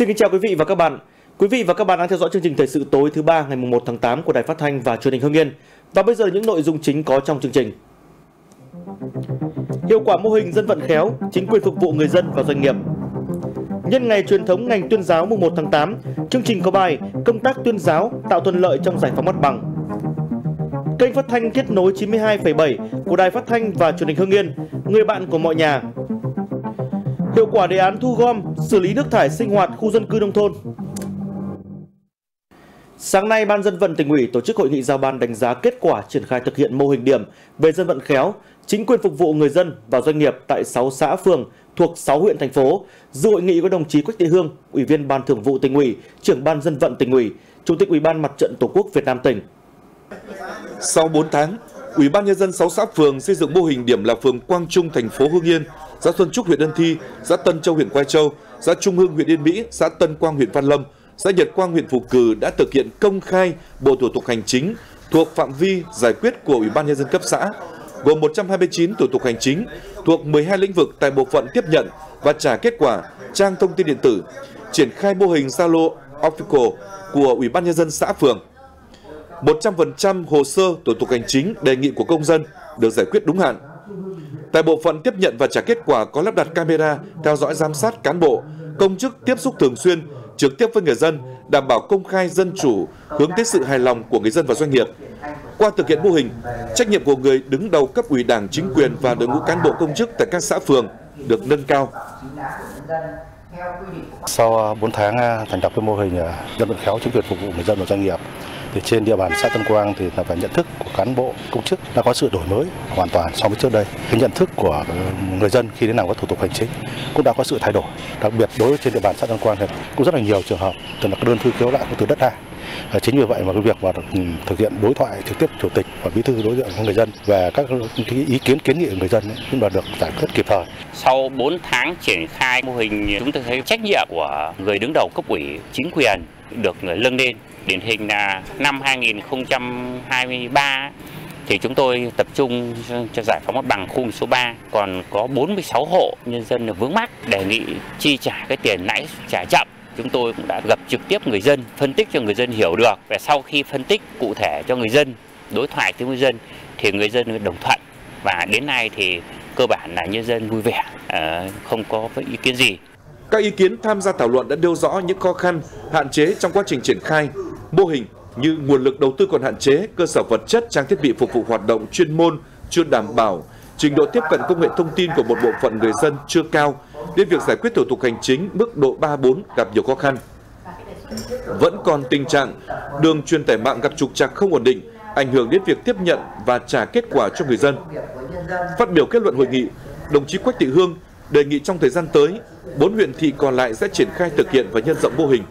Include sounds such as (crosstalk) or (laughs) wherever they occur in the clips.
Xin kính chào quý vị và các bạn. Quý vị và các bạn đang theo dõi chương trình thời sự tối thứ ba ngày 1 tháng 8 của Đài Phát thanh và Truyền hình Hưng Yên. Và bây giờ là những nội dung chính có trong chương trình. Hiệu quả mô hình dân vận khéo, chính quyền phục vụ người dân và doanh nghiệp. Nhân ngày truyền thống ngành tuyên giáo mùng 1 tháng 8, chương trình có bài Công tác tuyên giáo tạo thuận lợi trong giải phóng mặt bằng. Kênh phát thanh kết nối 92,7 của Đài Phát thanh và Truyền hình Hưng Yên, người bạn của mọi nhà. Hiệu quả đề án thu gom, xử lý nước thải sinh hoạt khu dân cư nông thôn. Sáng nay, Ban dân vận tỉnh ủy tổ chức hội nghị giao ban đánh giá kết quả triển khai thực hiện mô hình điểm về dân vận khéo, chính quyền phục vụ người dân và doanh nghiệp tại 6 xã phường thuộc 6 huyện thành phố. Dự hội nghị có đồng chí Quách Thị Hương, Ủy viên Ban Thường vụ tỉnh ủy, trưởng Ban dân vận tỉnh ủy, Chủ tịch Ủy ban Mặt trận Tổ quốc Việt Nam tỉnh. Sau 4 tháng, Ủy ban nhân dân 6 xã phường xây dựng mô hình điểm là phường Quang Trung thành phố Hưng Yên, xã Xuân Trúc huyện Ân Thi, xã Tân Châu huyện Quai Châu, xã Trung Hưng huyện Yên Mỹ, xã Tân Quang huyện Văn Lâm, xã Nhật Quang huyện Phù Cử đã thực hiện công khai bộ thủ tục hành chính thuộc phạm vi giải quyết của Ủy ban nhân dân cấp xã, gồm 129 thủ tục hành chính thuộc 12 lĩnh vực tại bộ phận tiếp nhận và trả kết quả trang thông tin điện tử, triển khai mô hình Zalo Official của Ủy ban nhân dân xã phường. 100% hồ sơ thủ tục hành chính đề nghị của công dân được giải quyết đúng hạn. Tại bộ phận tiếp nhận và trả kết quả có lắp đặt camera theo dõi giám sát cán bộ, công chức tiếp xúc thường xuyên, trực tiếp với người dân, đảm bảo công khai dân chủ, hướng tới sự hài lòng của người dân và doanh nghiệp. Qua thực hiện mô hình, trách nhiệm của người đứng đầu cấp ủy đảng, chính quyền và đội ngũ cán bộ công chức tại các xã phường được nâng cao. Sau à, 4 tháng à, thành lập cái mô hình à, dân vận khéo chính quyền phục vụ người dân và doanh nghiệp, thì trên địa bàn xã Tân Quang thì là phải nhận thức của cán bộ công chức đã có sự đổi mới hoàn toàn so với trước đây. Cái nhận thức của người dân khi đến làm các thủ tục hành chính cũng đã có sự thay đổi. Đặc biệt đối với trên địa bàn xã Tân Quang thì cũng rất là nhiều trường hợp từ là đơn thư khiếu lại từ đất đai. Chính vì vậy mà cái việc mà ừ, thực hiện đối thoại trực tiếp chủ tịch và bí thư đối diện với người dân về các ý kiến kiến nghị của người dân ấy, cũng là được giải quyết kịp thời. Sau 4 tháng triển khai mô hình chúng tôi thấy trách nhiệm của người đứng đầu cấp ủy chính quyền được nâng lên điển hình là năm 2023 thì chúng tôi tập trung cho giải phóng mặt bằng khu số 3 còn có 46 hộ nhân dân vướng mắc đề nghị chi trả cái tiền lãi trả chậm. Chúng tôi cũng đã gặp trực tiếp người dân phân tích cho người dân hiểu được. Và sau khi phân tích cụ thể cho người dân đối thoại với người dân thì người dân đồng thuận. Và đến nay thì cơ bản là nhân dân vui vẻ ờ, không có ý kiến gì. Các ý kiến tham gia thảo luận đã nêu rõ những khó khăn, hạn chế trong quá trình triển khai mô hình như nguồn lực đầu tư còn hạn chế, cơ sở vật chất, trang thiết bị phục vụ hoạt động chuyên môn chưa đảm bảo, trình độ tiếp cận công nghệ thông tin của một bộ phận người dân chưa cao, nên việc giải quyết thủ tục hành chính mức độ 3-4 gặp nhiều khó khăn. Vẫn còn tình trạng đường truyền tải mạng gặp trục trặc không ổn định, ảnh hưởng đến việc tiếp nhận và trả kết quả cho người dân. Phát biểu kết luận hội nghị, đồng chí Quách Thị Hương đề nghị trong thời gian tới, bốn huyện thị còn lại sẽ triển khai thực hiện và nhân rộng mô hình.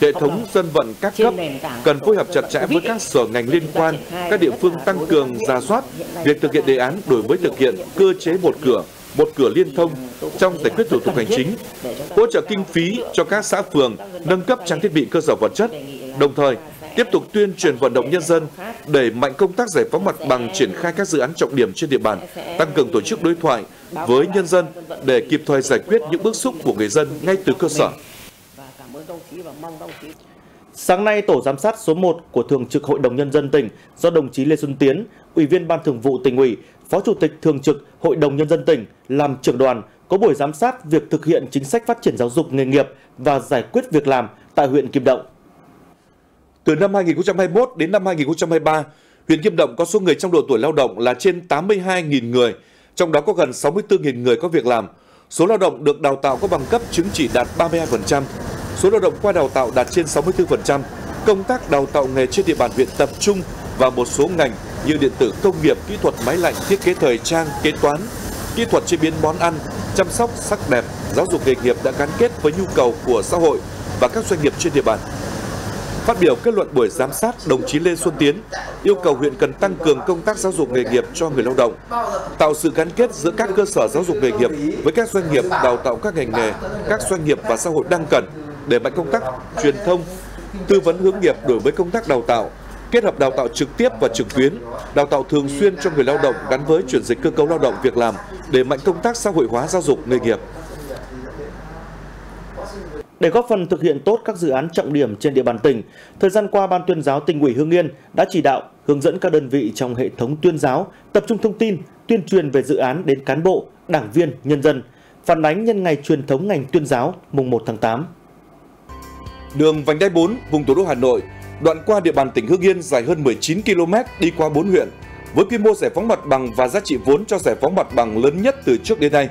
Hệ thống dân vận các cấp cần phối hợp chặt chẽ với các sở ngành liên quan, các địa phương tăng cường ra soát việc thực hiện đề án đổi mới thực hiện cơ chế một cửa, một cửa liên thông trong giải quyết thủ tục hành chính, hỗ trợ kinh phí cho các xã phường nâng cấp trang thiết bị cơ sở vật chất, đồng thời tiếp tục tuyên truyền vận động nhân dân đẩy mạnh công tác giải phóng mặt bằng triển khai các dự án trọng điểm trên địa bàn, tăng cường tổ chức đối thoại với nhân dân để kịp thời giải quyết những bức xúc của người dân ngay từ cơ sở. Sáng nay, Tổ giám sát số 1 của Thường trực Hội đồng Nhân dân tỉnh do đồng chí Lê Xuân Tiến, Ủy viên Ban Thường vụ tỉnh ủy, Phó Chủ tịch Thường trực Hội đồng Nhân dân tỉnh làm trưởng đoàn có buổi giám sát việc thực hiện chính sách phát triển giáo dục nghề nghiệp và giải quyết việc làm tại huyện Kim Động. Từ năm 2021 đến năm 2023, huyện Kim Động có số người trong độ tuổi lao động là trên 82.000 người, trong đó có gần 64.000 người có việc làm. Số lao động được đào tạo có bằng cấp chứng chỉ đạt 32%, số lao động qua đào tạo đạt trên 64%. Công tác đào tạo nghề trên địa bàn huyện tập trung vào một số ngành như điện tử công nghiệp, kỹ thuật máy lạnh, thiết kế thời trang, kế toán, kỹ thuật chế biến món ăn, chăm sóc sắc đẹp, giáo dục nghề nghiệp đã gắn kết với nhu cầu của xã hội và các doanh nghiệp trên địa bàn. Phát biểu kết luận buổi giám sát, đồng chí Lê Xuân Tiến yêu cầu huyện cần tăng cường công tác giáo dục nghề nghiệp cho người lao động, tạo sự gắn kết giữa các cơ sở giáo dục nghề nghiệp với các doanh nghiệp đào tạo các ngành nghề, các doanh nghiệp và xã hội đang cần để mạnh công tác truyền thông, tư vấn hướng nghiệp đổi với công tác đào tạo, kết hợp đào tạo trực tiếp và trực tuyến, đào tạo thường xuyên cho người lao động gắn với chuyển dịch cơ cấu lao động việc làm để mạnh công tác xã hội hóa giáo dục nghề nghiệp. Để góp phần thực hiện tốt các dự án trọng điểm trên địa bàn tỉnh, thời gian qua Ban tuyên giáo tỉnh ủy Hưng Yên đã chỉ đạo hướng dẫn các đơn vị trong hệ thống tuyên giáo tập trung thông tin, tuyên truyền về dự án đến cán bộ, đảng viên, nhân dân, phản ánh nhân ngày truyền thống ngành tuyên giáo mùng 1 tháng 8. Đường vành đai 4 vùng thủ đô Hà Nội, đoạn qua địa bàn tỉnh Hưng Yên dài hơn 19 km đi qua 4 huyện, với quy mô giải phóng mặt bằng và giá trị vốn cho giải phóng mặt bằng lớn nhất từ trước đến nay.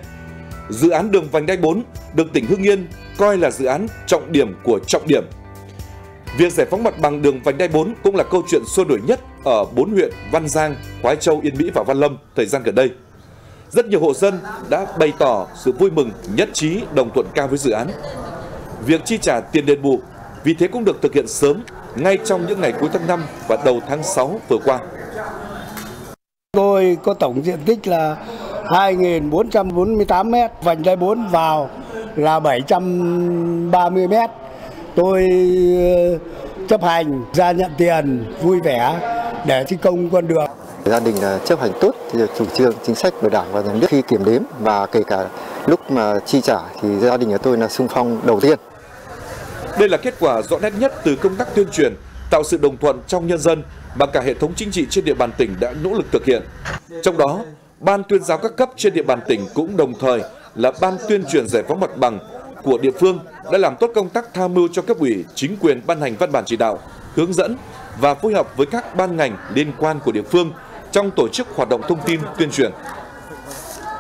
Dự án đường vành đai 4 được tỉnh Hưng Yên coi là dự án trọng điểm của trọng điểm. Việc giải phóng mặt bằng đường vành đai 4 cũng là câu chuyện sôi nổi nhất ở bốn huyện Văn Giang, Khói Châu, Yên Mỹ và Văn Lâm thời gian gần đây. Rất nhiều hộ dân đã bày tỏ sự vui mừng, nhất trí, đồng thuận cao với dự án. Việc chi trả tiền đền bù vì thế cũng được thực hiện sớm ngay trong những ngày cuối tháng 5 và đầu tháng 6 vừa qua. Tôi có tổng diện tích là 2.448 mét, vành đai 4 vào là 730 mét. Tôi ờ, chấp hành ra nhận tiền vui vẻ để thi công con đường. Gia đình chấp hành tốt thì chủ trương chính sách của Đảng và Nhà nước khi kiểm đếm và kể cả lúc mà chi trả thì gia đình của tôi là sung phong đầu tiên. Đây là kết quả rõ nét nhất từ công tác tuyên truyền, tạo sự đồng thuận trong nhân dân mà cả hệ thống chính trị trên địa bàn tỉnh đã nỗ lực thực hiện. Trong đó, Ban tuyên giáo các cấp trên địa bàn tỉnh cũng đồng thời là ban tuyên truyền giải phóng mặt bằng của địa phương đã làm tốt công tác tham mưu cho cấp ủy, chính quyền ban hành văn bản chỉ đạo, hướng dẫn và phối hợp với các ban ngành liên quan của địa phương trong tổ chức hoạt động thông tin tuyên truyền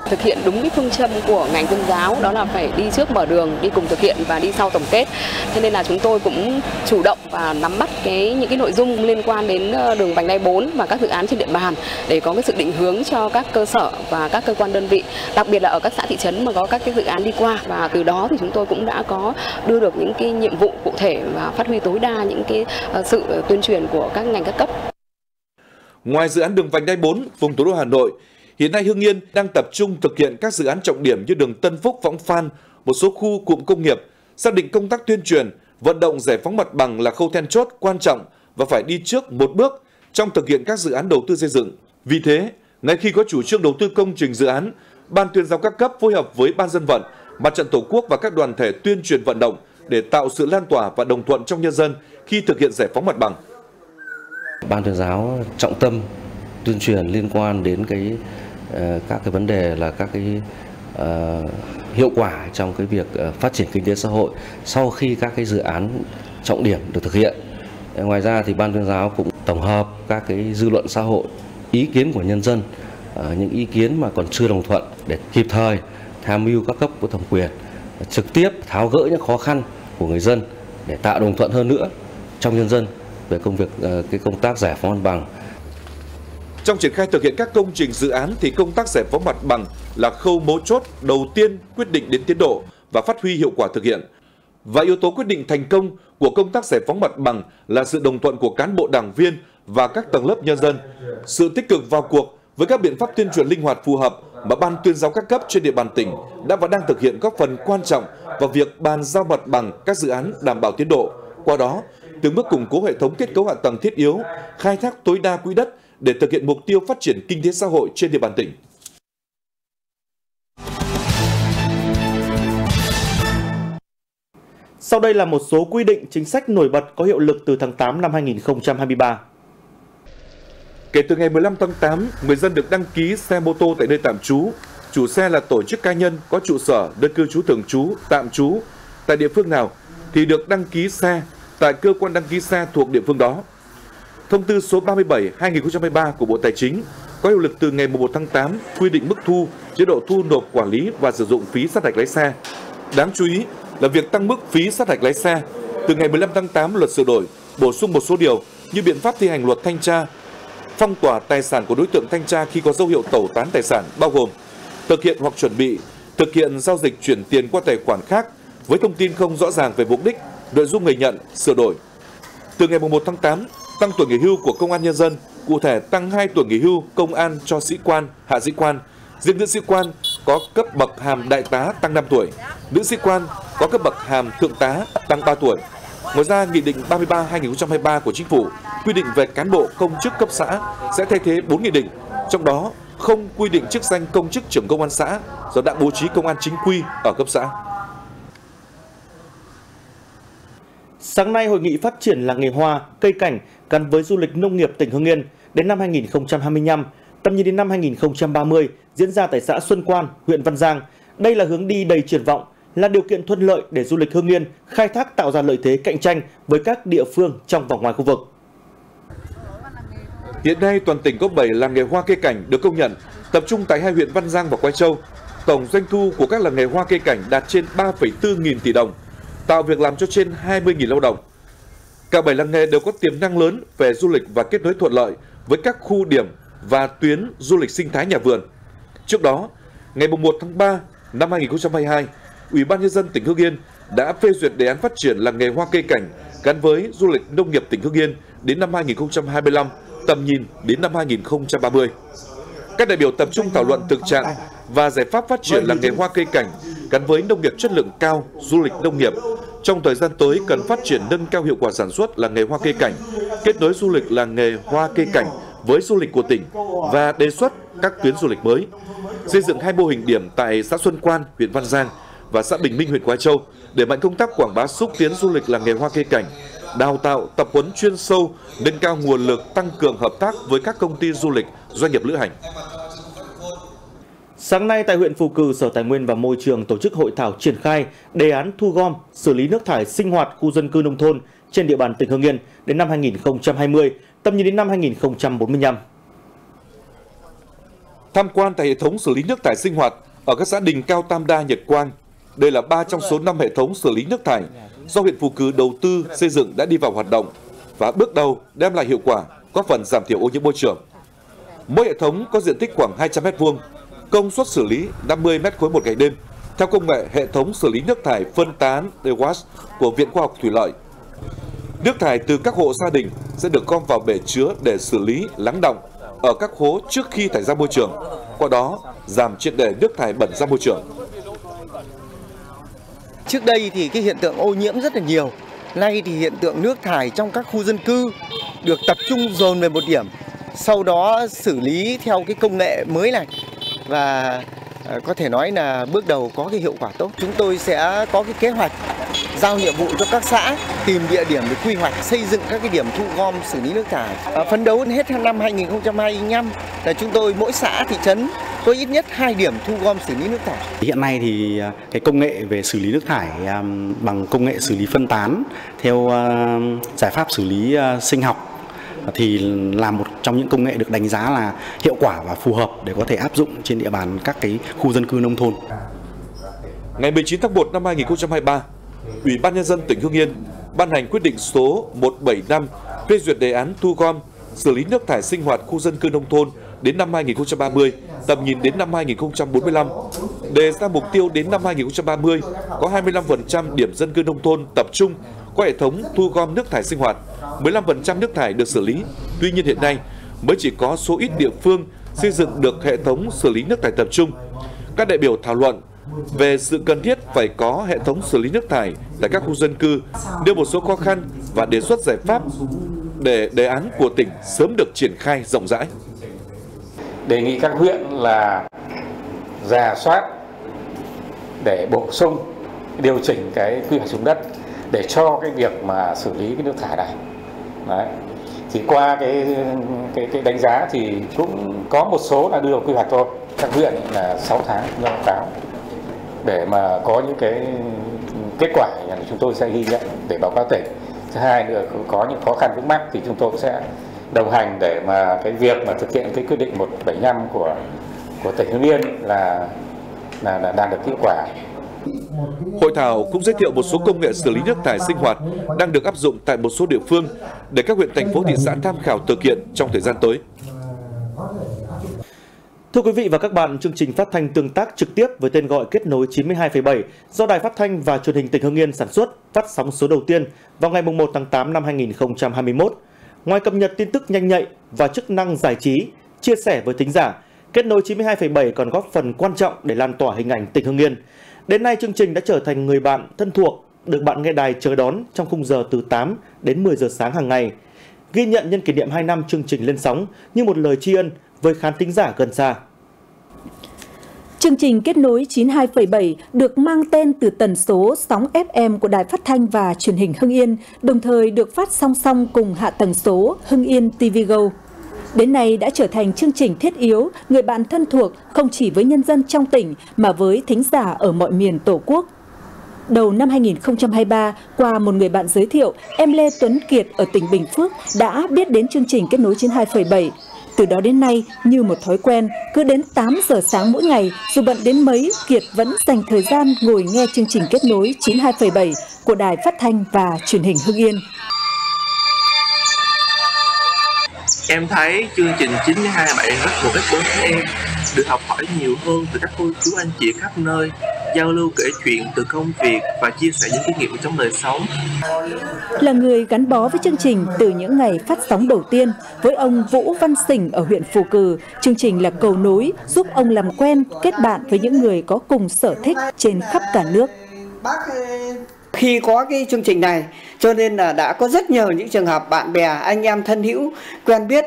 thực hiện đúng cái phương châm của ngành tôn giáo đó là phải đi trước mở đường đi cùng thực hiện và đi sau tổng kết. Thế nên là chúng tôi cũng chủ động và nắm bắt cái những cái nội dung liên quan đến ờ, đường vành đai 4 và các dự án trên địa bàn để có cái sự định hướng cho các cơ sở và các cơ quan đơn vị đặc biệt là ở các xã thị trấn mà có các cái dự án đi qua. Và từ đó thì chúng tôi cũng đã có đưa được những cái nhiệm vụ cụ thể và phát huy tối đa những cái ờ, sự tuyên truyền của các ngành các cấp. Ngoài dự án đường vành đai 4 vùng thủ đô Hà Nội, Hiện nay Hưng Yên đang tập trung thực hiện các dự án trọng điểm như đường Tân Phúc, Võng Phan, một số khu cụm công nghiệp, xác định công tác tuyên truyền, vận động giải phóng mặt bằng là khâu then chốt quan trọng và phải đi trước một bước trong thực hiện các dự án đầu tư xây dựng. Vì thế, ngay khi có chủ trương đầu tư công trình dự án, Ban tuyên giáo các cấp phối hợp với Ban dân vận, Mặt trận Tổ quốc và các đoàn thể tuyên truyền vận động để tạo sự lan tỏa và đồng thuận trong nhân dân khi thực hiện giải phóng mặt bằng. Ban tuyên giáo trọng tâm tuyên truyền liên quan đến cái Ờ, các cái vấn đề là các cái uh, hiệu quả trong cái việc ờ, phát triển kinh tế xã hội sau khi các cái dự án trọng điểm được thực hiện. Ngoài ra thì ban tuyên giáo cũng tổng hợp các cái dư luận xã hội, ý kiến của nhân dân, những ý kiến mà còn chưa đồng thuận để kịp thời tham mưu các cấp có thẩm quyền trực tiếp tháo gỡ những khó khăn của người dân để tạo đồng thuận hơn nữa trong nhân dân về công việc cái công tác giải phóng mặt bằng trong triển khai thực hiện các công trình dự án thì công tác giải phóng mặt bằng là khâu mấu chốt đầu tiên quyết định đến tiến độ và phát huy hiệu quả thực hiện. Và yếu tố quyết định thành công của công tác giải phóng mặt bằng là sự đồng thuận của cán bộ đảng viên và các tầng lớp nhân dân, sự tích cực vào cuộc với các biện pháp tuyên truyền linh hoạt phù hợp mà ban tuyên giáo các cấp trên địa bàn tỉnh đã và đang thực hiện góp phần quan trọng vào việc bàn giao mặt bằng các dự án đảm bảo tiến độ. Qua đó, từng bước củng cố hệ thống kết cấu hạ tầng thiết yếu, khai thác tối đa quỹ đất để thực hiện mục tiêu phát triển kinh tế xã hội trên địa bàn tỉnh. Sau đây là một số quy định chính sách nổi bật có hiệu lực từ tháng 8 năm 2023. Kể từ ngày 15 tháng 8, người dân được đăng ký xe mô tô tại nơi tạm trú. Chủ xe là tổ chức cá nhân có trụ sở nơi cư trú thường trú, tạm trú tại địa phương nào thì được đăng ký xe tại cơ quan đăng ký xe thuộc địa phương đó. Thông tư số 37/2023 của Bộ Tài chính có hiệu lực từ ngày 1 tháng 8 quy định mức thu, chế độ thu nộp quản lý và sử dụng phí sát hạch lái xe. Đáng chú ý là việc tăng mức phí sát hạch lái xe từ ngày 15 tháng 8 luật sửa đổi bổ sung một số điều như biện pháp thi hành luật thanh tra, phong tỏa tài sản của đối tượng thanh tra khi có dấu hiệu tẩu tán tài sản bao gồm thực hiện hoặc chuẩn bị thực hiện giao dịch chuyển tiền qua tài khoản khác với thông tin không rõ ràng về mục đích, nội dung người nhận, sửa đổi. Từ ngày 1 tháng 8, tăng tuổi nghỉ hưu của công an nhân dân, cụ thể tăng 2 tuổi nghỉ hưu công an cho sĩ quan, hạ sĩ quan. Riêng nữ sĩ quan có cấp bậc hàm đại tá tăng 5 tuổi, nữ sĩ quan có cấp bậc hàm thượng tá tăng 3 tuổi. Ngoài ra, Nghị định 33-2023 của Chính phủ quy định về cán bộ công chức cấp xã sẽ thay thế 4 nghị định, trong đó không quy định chức danh công chức trưởng công an xã do đã bố trí công an chính quy ở cấp xã. Sáng nay, Hội nghị phát triển làng nghề hoa, cây cảnh gắn với du lịch nông nghiệp tỉnh Hưng Yên đến năm 2025, tầm nhìn đến năm 2030 diễn ra tại xã Xuân Quan, huyện Văn Giang. Đây là hướng đi đầy triển vọng, là điều kiện thuận lợi để du lịch Hưng Yên khai thác tạo ra lợi thế cạnh tranh với các địa phương trong và ngoài khu vực. Hiện nay toàn tỉnh có 7 làng nghề hoa cây cảnh được công nhận, tập trung tại hai huyện Văn Giang và Quai Châu. Tổng doanh thu của các làng nghề hoa cây cảnh đạt trên 3,4 nghìn tỷ đồng, tạo việc làm cho trên 20.000 lao động. Cả 7 làng nghề đều có tiềm năng lớn về du lịch và kết nối thuận lợi với các khu điểm và tuyến du lịch sinh thái nhà vườn. Trước đó, ngày 1 tháng 3 năm 2022, Ủy ban nhân dân tỉnh Hưng Yên đã phê duyệt đề án phát triển làng nghề hoa cây cảnh gắn với du lịch nông nghiệp tỉnh Hưng Yên đến năm 2025, tầm nhìn đến năm 2030. Các đại biểu tập trung thảo luận thực trạng và giải pháp phát triển làng nghề hoa cây cảnh gắn với nông nghiệp chất lượng cao, du lịch nông nghiệp. Trong thời gian tới cần phát triển nâng cao hiệu quả sản xuất làng nghề hoa cây cảnh, kết nối du lịch làng nghề hoa cây cảnh với du lịch của tỉnh và đề xuất các tuyến du lịch mới. Xây dựng hai mô hình điểm tại xã Xuân Quan, huyện Văn Giang và xã Bình Minh, huyện Quái Châu để mạnh công tác quảng bá xúc tiến du lịch làng nghề hoa cây cảnh, đào tạo, tập huấn chuyên sâu, nâng cao nguồn lực, tăng cường hợp tác với các công ty du lịch, doanh nghiệp lữ hành. Sáng nay tại huyện Phù Cử, Sở Tài nguyên và Môi trường tổ chức hội thảo triển khai đề án thu gom, xử lý nước thải sinh hoạt khu dân cư nông thôn trên địa bàn tỉnh Hưng Yên đến năm 2020, tầm nhìn đến năm 2045. Tham quan tại hệ thống xử lý nước thải sinh hoạt ở các xã Đình Cao Tam Đa, Nhật Quang. Đây là 3 trong số 5 hệ thống xử lý nước thải do huyện Phù Cử đầu tư xây dựng đã đi vào hoạt động và bước đầu đem lại hiệu quả, góp phần giảm thiểu ô nhiễm môi trường. Mỗi hệ thống có diện tích khoảng 200 m vuông công suất xử lý 50 m khối một ngày đêm theo công nghệ hệ thống xử lý nước thải phân tán DEWAS của Viện Khoa học Thủy lợi. Nước thải từ các hộ gia đình sẽ được gom vào bể chứa để xử lý lắng động ở các hố trước khi thải ra môi trường, qua đó giảm triệt để nước thải bẩn ra môi trường. Trước đây thì cái hiện tượng ô nhiễm rất là nhiều. Nay thì hiện tượng nước thải trong các khu dân cư được tập trung dồn về một điểm, sau đó xử lý theo cái công nghệ mới này và ờ, có thể nói là bước đầu có cái hiệu quả tốt. Chúng tôi sẽ có cái kế hoạch giao nhiệm vụ cho các xã tìm địa điểm để quy hoạch xây dựng các cái điểm thu gom xử lý nước thải. À, phấn đấu đến hết năm 2025 là chúng tôi mỗi xã thị trấn có ít nhất hai điểm thu gom xử lý nước thải. Hiện nay thì ờ, cái công nghệ về xử lý nước thải bằng công nghệ xử lý phân tán theo giải pháp xử lý sinh học thì là một trong những công nghệ được đánh giá là hiệu quả và phù hợp để có thể áp dụng trên địa bàn các cái khu dân cư nông thôn. Ngày 19 tháng 1 năm 2023, Ủy ban nhân dân tỉnh Hưng Yên ban hành quyết định số 175 phê duyệt đề án thu gom, xử lý nước thải sinh hoạt khu dân cư nông thôn đến năm 2030, tầm nhìn đến năm 2045. Đề ra mục tiêu đến năm 2030 có 25% điểm dân cư nông thôn tập trung có hệ thống thu gom nước thải sinh hoạt, 15% nước thải được xử lý. Tuy nhiên hiện nay mới chỉ có số ít địa phương xây dựng được hệ thống xử lý nước thải tập trung. Các đại biểu thảo luận về sự cần thiết phải có hệ thống xử lý nước thải tại các khu dân cư, đưa một số khó khăn và đề xuất giải pháp để đề án của tỉnh sớm được triển khai rộng rãi. Đề nghị các huyện là giả soát để bổ sung điều chỉnh cái quy hoạch sử dụng đất để cho cái việc mà xử lý cái nước thải này. Đấy. Thì qua cái cái cái đánh giá thì cũng có một số là đưa vào quy hoạch thôi. Các huyện là 6 tháng do cáo để mà có những cái kết quả thì chúng tôi sẽ ghi nhận để báo cáo tỉnh. Thứ hai nữa có những khó khăn vướng mắt thì chúng tôi sẽ đồng hành để mà cái việc mà thực hiện cái quyết định 175 của của tỉnh Hưng Yên là là, là đạt được hiệu quả. Hội thảo cũng giới thiệu một số công nghệ xử lý nước thải sinh hoạt đang được áp dụng tại một số địa phương để các huyện, thành phố, thị xã tham khảo thực hiện trong thời gian tới. Thưa quý vị và các bạn, chương trình phát thanh tương tác trực tiếp với tên gọi Kết nối 92,7 do Đài Phát thanh và Truyền hình tỉnh Hưng Yên sản xuất, phát sóng số đầu tiên vào ngày 1 tháng 8 năm 2021. Ngoài cập nhật tin tức nhanh nhạy và chức năng giải trí, chia sẻ với thính giả, Kết nối 92,7 còn góp phần quan trọng để lan tỏa hình ảnh tỉnh Hưng Yên. Đến nay chương trình đã trở thành người bạn thân thuộc, được bạn nghe đài chờ đón trong khung giờ từ 8 đến 10 giờ sáng hàng ngày. Ghi nhận nhân kỷ niệm 2 năm chương trình lên sóng như một lời tri ân với khán thính giả gần xa. Chương trình kết nối 92,7 được mang tên từ tần số sóng FM của Đài Phát thanh và Truyền hình Hưng Yên, đồng thời được phát song song cùng hạ tầng số Hưng Yên TV Go. Đến nay đã trở thành chương trình thiết yếu, người bạn thân thuộc không chỉ với nhân dân trong tỉnh mà với thính giả ở mọi miền Tổ quốc. Đầu năm 2023, qua một người bạn giới thiệu, em Lê Tuấn Kiệt ở tỉnh Bình Phước đã biết đến chương trình kết nối 92,7. Từ đó đến nay, như một thói quen, cứ đến 8 giờ sáng mỗi ngày, dù bận đến mấy, Kiệt vẫn dành thời gian ngồi nghe chương trình kết nối 92,7 của Đài Phát thanh và Truyền hình Hưng Yên. Em thấy chương trình 92,7 rất bổ ích đối với em, được học hỏi nhiều hơn từ các cô chú anh chị khắp nơi, giao lưu kể chuyện từ công việc và chia sẻ những kinh nghiệm trong đời sống. Là người gắn bó với chương trình từ những ngày phát sóng đầu tiên, với ông Vũ Văn Sỉnh ở huyện Phù Cử, chương trình là cầu nối giúp ông làm quen, kết bạn với những người có cùng sở thích trên khắp cả nước. Khi có cái chương trình này, cho nên là đã có rất nhiều những trường hợp bạn bè, anh em thân hữu quen biết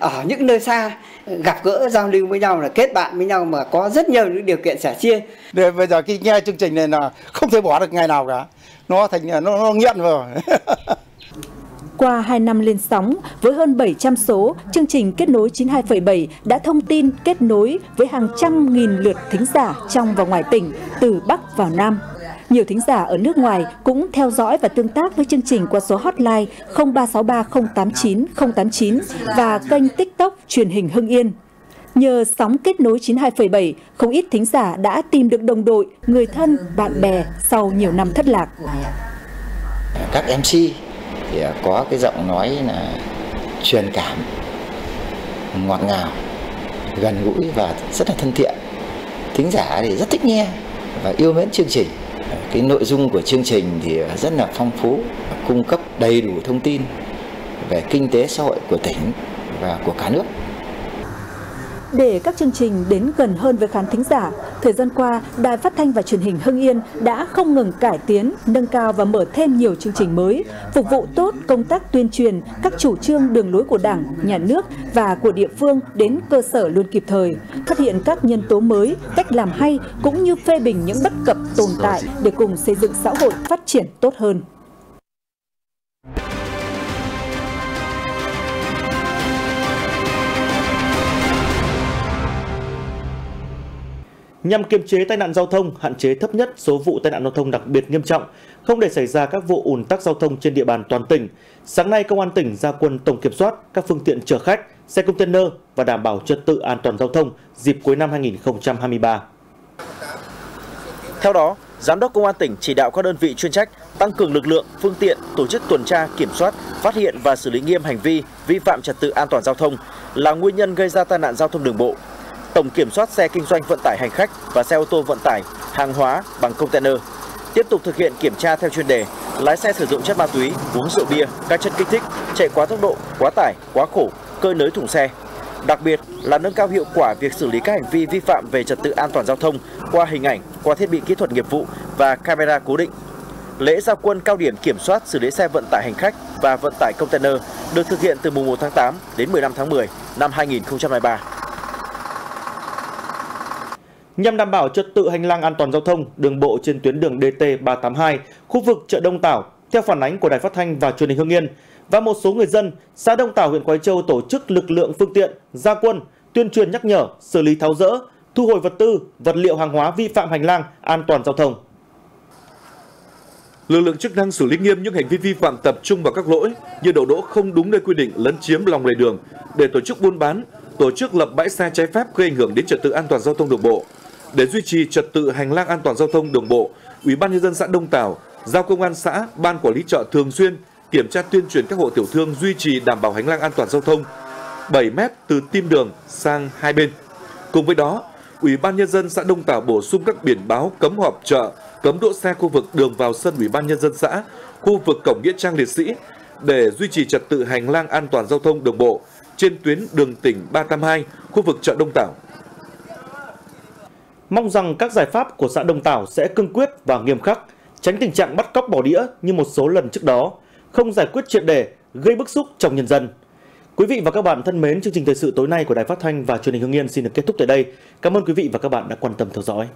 ở những nơi xa gặp gỡ giao lưu với nhau là kết bạn với nhau mà có rất nhiều những điều kiện sẻ chia. Để bây giờ khi nghe chương trình này là không thể bỏ được ngày nào cả. Nó thành nó, nó nghiện rồi. (laughs) Qua 2 năm lên sóng, với hơn 700 số, chương trình Kết nối 92,7 đã thông tin kết nối với hàng trăm nghìn lượt thính giả trong và ngoài tỉnh, từ Bắc vào Nam. Nhiều thính giả ở nước ngoài cũng theo dõi và tương tác với chương trình qua số hotline 0363 -089 và kênh TikTok truyền hình Hưng Yên. Nhờ sóng kết nối 92,7, không ít thính giả đã tìm được đồng đội, người thân, bạn bè sau nhiều năm thất lạc. Các MC thì có cái giọng nói là truyền cảm, ngọt ngào, gần gũi và rất là thân thiện. Thính giả thì rất thích nghe và yêu mến chương trình cái nội dung của chương trình thì rất là phong phú, cung cấp đầy đủ thông tin về kinh tế xã hội của tỉnh và của cả nước để các chương trình đến gần hơn với khán thính giả, thời gian qua, Đài Phát thanh và Truyền hình Hưng Yên đã không ngừng cải tiến, nâng cao và mở thêm nhiều chương trình mới, phục vụ tốt công tác tuyên truyền các chủ trương đường lối của Đảng, Nhà nước và của địa phương đến cơ sở luôn kịp thời, phát hiện các nhân tố mới, cách làm hay cũng như phê bình những bất cập tồn tại để cùng xây dựng xã hội phát triển tốt hơn. Nhằm kiềm chế tai nạn giao thông, hạn chế thấp nhất số vụ tai nạn giao thông đặc biệt nghiêm trọng, không để xảy ra các vụ ùn tắc giao thông trên địa bàn toàn tỉnh. Sáng nay, Công an tỉnh ra quân tổng kiểm soát các phương tiện chở khách, xe container và đảm bảo trật tự an toàn giao thông dịp cuối năm 2023. Theo đó, Giám đốc Công an tỉnh chỉ đạo các đơn vị chuyên trách tăng cường lực lượng, phương tiện, tổ chức tuần tra, kiểm soát, phát hiện và xử lý nghiêm hành vi vi phạm trật tự an toàn giao thông là nguyên nhân gây ra tai nạn giao thông đường bộ, tổng kiểm soát xe kinh doanh vận tải hành khách và xe ô tô vận tải hàng hóa bằng container. Tiếp tục thực hiện kiểm tra theo chuyên đề, lái xe sử dụng chất ma túy, uống rượu bia, các chất kích thích, chạy quá tốc độ, quá tải, quá khổ, cơi nới thùng xe. Đặc biệt là nâng cao hiệu quả việc xử lý các hành vi vi phạm về trật tự an toàn giao thông qua hình ảnh, qua thiết bị kỹ thuật nghiệp vụ và camera cố định. Lễ gia quân cao điểm kiểm soát xử lý xe vận tải hành khách và vận tải container được thực hiện từ mùng 1 tháng 8 đến 15 tháng 10 năm 2023. Nhằm đảm bảo trật tự hành lang an toàn giao thông đường bộ trên tuyến đường DT382, khu vực chợ Đông Tảo, theo phản ánh của Đài Phát thanh và Truyền hình Hưng Yên và một số người dân, xã Đông Tảo huyện Quái Châu tổ chức lực lượng phương tiện gia quân tuyên truyền nhắc nhở, xử lý tháo rỡ, thu hồi vật tư, vật liệu hàng hóa vi phạm hành lang an toàn giao thông. Lực lượng chức năng xử lý nghiêm những hành vi vi phạm tập trung vào các lỗi như đậu đỗ không đúng nơi quy định, lấn chiếm lòng lề đường để tổ chức buôn bán, tổ chức lập bãi xe trái phép gây ảnh hưởng đến trật tự an toàn giao thông đường bộ. Để duy trì trật tự hành lang an toàn giao thông đường bộ, Ủy ban nhân dân xã Đông Tảo giao công an xã, ban quản lý chợ thường xuyên kiểm tra tuyên truyền các hộ tiểu thương duy trì đảm bảo hành lang an toàn giao thông 7 mét từ tim đường sang hai bên. Cùng với đó, Ủy ban nhân dân xã Đông Tảo bổ sung các biển báo cấm họp chợ, cấm đỗ xe khu vực đường vào sân Ủy ban nhân dân xã, khu vực cổng nghĩa trang liệt sĩ để duy trì trật tự hành lang an toàn giao thông đường bộ trên tuyến đường tỉnh 382, khu vực chợ Đông Tảo. Mong rằng các giải pháp của xã Đông Tảo sẽ cương quyết và nghiêm khắc, tránh tình trạng bắt cóc bỏ đĩa như một số lần trước đó, không giải quyết triệt đề, gây bức xúc trong nhân dân. Quý vị và các bạn thân mến, chương trình thời sự tối nay của Đài Phát thanh và Truyền hình Hưng Yên xin được kết thúc tại đây. Cảm ơn quý vị và các bạn đã quan tâm theo dõi.